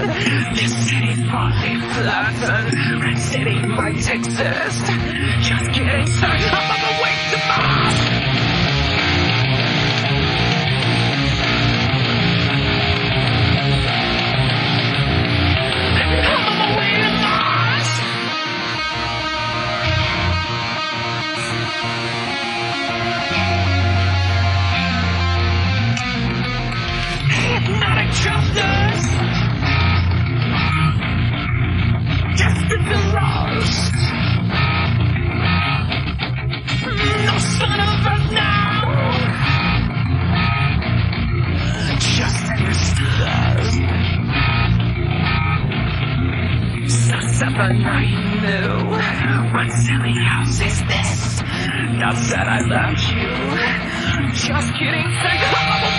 This city's partly flattened. Red City might exist. Just getting sir. I'm on the way to Mars. I knew. What silly house is this? Not said I loved you. Just kidding, psycho.